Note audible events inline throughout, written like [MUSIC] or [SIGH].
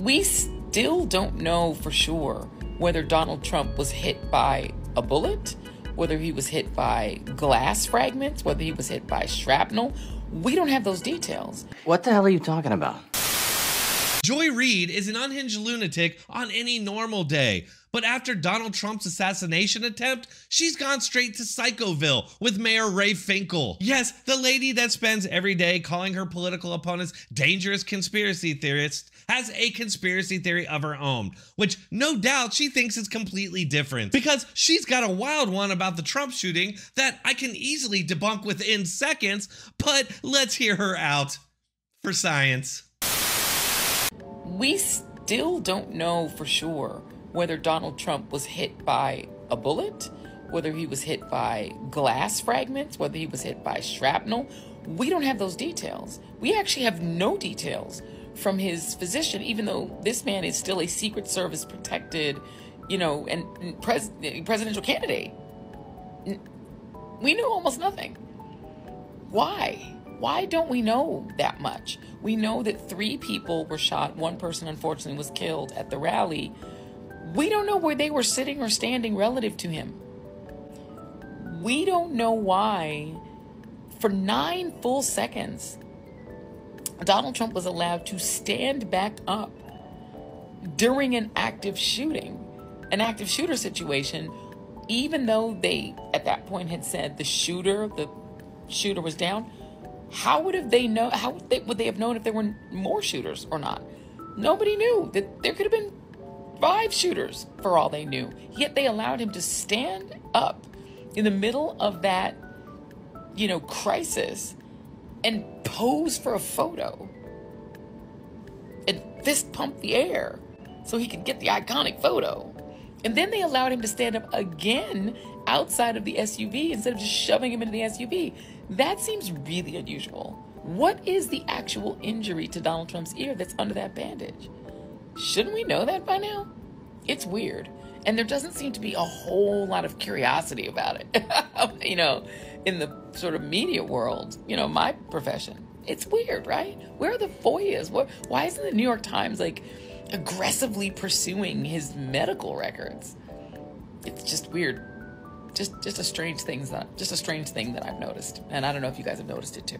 we still don't know for sure whether Donald Trump was hit by a bullet, whether he was hit by glass fragments, whether he was hit by shrapnel. We don't have those details. What the hell are you talking about? Joy Reid is an unhinged lunatic on any normal day. But after Donald Trump's assassination attempt, she's gone straight to Psychoville with Mayor Ray Finkle. Yes, the lady that spends every day calling her political opponents dangerous conspiracy theorists has a conspiracy theory of her own, which no doubt she thinks is completely different because she's got a wild one about the Trump shooting that I can easily debunk within seconds. But let's hear her out for science we still don't know for sure whether Donald Trump was hit by a bullet, whether he was hit by glass fragments, whether he was hit by shrapnel. We don't have those details. We actually have no details from his physician, even though this man is still a Secret Service protected, you know, and pres- presidential candidate. We know almost nothing. Why? Why don't we know that much? We know that three people were shot, one person unfortunately was killed at the rally. We don't know where they were sitting or standing relative to him. We don't know why, for nine full seconds, Donald Trump was allowed to stand back up during an active shooting, an active shooter situation, even though they at that point had said the shooter, the shooter was down how would have they know? How would they, would they have known if there were more shooters or not? Nobody knew that there could have been five shooters for all they knew. Yet they allowed him to stand up in the middle of that, you know, crisis and pose for a photo and fist pump the air so he could get the iconic photo. And then they allowed him to stand up again outside of the SUV instead of just shoving him into the SUV. That seems really unusual. What is the actual injury to Donald Trump's ear that's under that bandage? Shouldn't we know that by now? It's weird. And there doesn't seem to be a whole lot of curiosity about it, [LAUGHS] you know, in the sort of media world, you know, my profession. It's weird, right? Where are the FOIAs? Why isn't the New York Times like aggressively pursuing his medical records? It's just weird just just a strange thing that just a strange thing that I've noticed, and I don't know if you guys have noticed it too,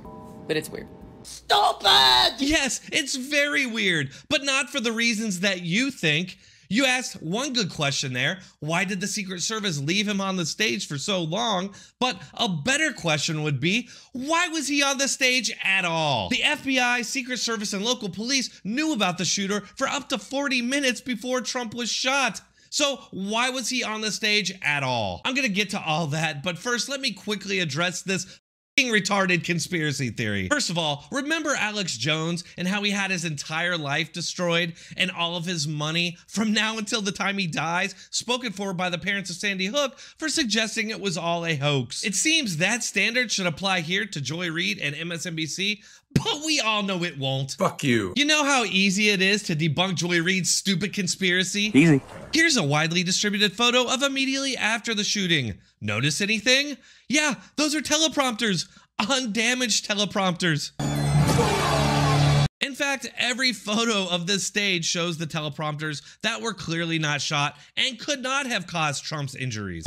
but it's weird. Stupid! Yes, it's very weird, but not for the reasons that you think. You asked one good question there. Why did the Secret Service leave him on the stage for so long? But a better question would be why was he on the stage at all? The FBI, Secret Service, and local police knew about the shooter for up to 40 minutes before Trump was shot. So, why was he on the stage at all? I'm gonna get to all that, but first, let me quickly address this retarded conspiracy theory. First of all, remember Alex Jones and how he had his entire life destroyed and all of his money from now until the time he dies spoken for by the parents of Sandy Hook for suggesting it was all a hoax. It seems that standard should apply here to Joy Reid and MSNBC, but we all know it won't. Fuck you. You know how easy it is to debunk Joy Reid's stupid conspiracy? Easy. Here's a widely distributed photo of immediately after the shooting. Notice anything? Yeah, those are teleprompters. Undamaged teleprompters. In fact, every photo of this stage shows the teleprompters that were clearly not shot and could not have caused Trump's injuries.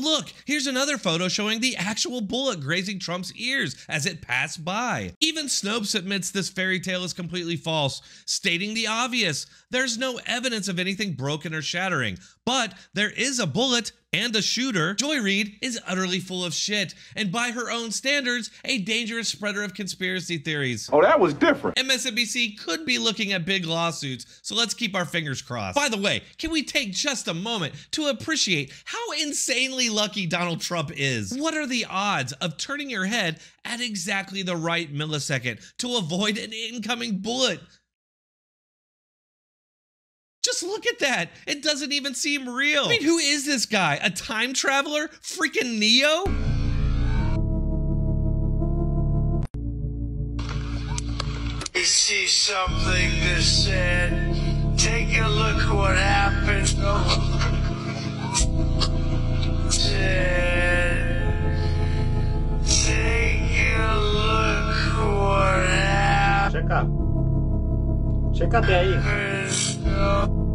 Look, here's another photo showing the actual bullet grazing Trump's ears as it passed by. Even Snopes admits this fairy tale is completely false, stating the obvious. There's no evidence of anything broken or shattering, but there is a bullet and a shooter, Joy Reid is utterly full of shit, and by her own standards, a dangerous spreader of conspiracy theories. Oh, that was different. MSNBC could be looking at big lawsuits, so let's keep our fingers crossed. By the way, can we take just a moment to appreciate how insanely lucky Donald Trump is? What are the odds of turning your head at exactly the right millisecond to avoid an incoming bullet? Just look at that. It doesn't even seem real. I mean, who is this guy? A time traveler? Freaking Neo? You see something that said, take a look what happened. Said, take a look what happened. Check up. Chécate ahí.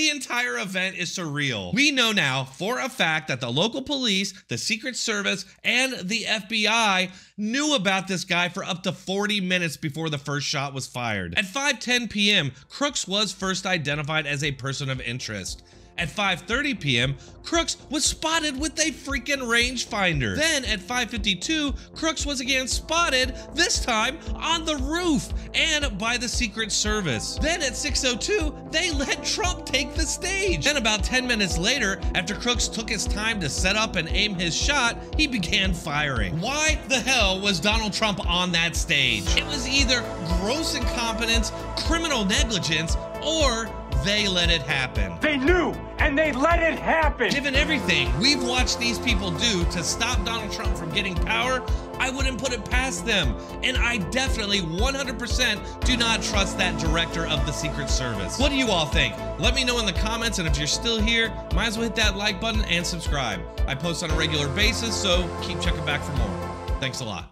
The entire event is surreal. We know now for a fact that the local police, the Secret Service, and the FBI knew about this guy for up to 40 minutes before the first shot was fired. At 5:10 p.m., Crooks was first identified as a person of interest. At 5:30 p.m., Crooks was spotted with a freaking rangefinder. Then at 5:52, Crooks was again spotted, this time on the roof and by the Secret Service. Then at 6:02, they let Trump take the stage. Then about 10 minutes later, after Crooks took his time to set up and aim his shot, he began firing. Why the hell was Donald Trump on that stage? It was either gross incompetence, criminal negligence, or they let it happen. They knew, and they let it happen. Given everything we've watched these people do to stop Donald Trump from getting power, I wouldn't put it past them. And I definitely 100% do not trust that director of the Secret Service. What do you all think? Let me know in the comments, and if you're still here, might as well hit that like button and subscribe. I post on a regular basis, so keep checking back for more. Thanks a lot.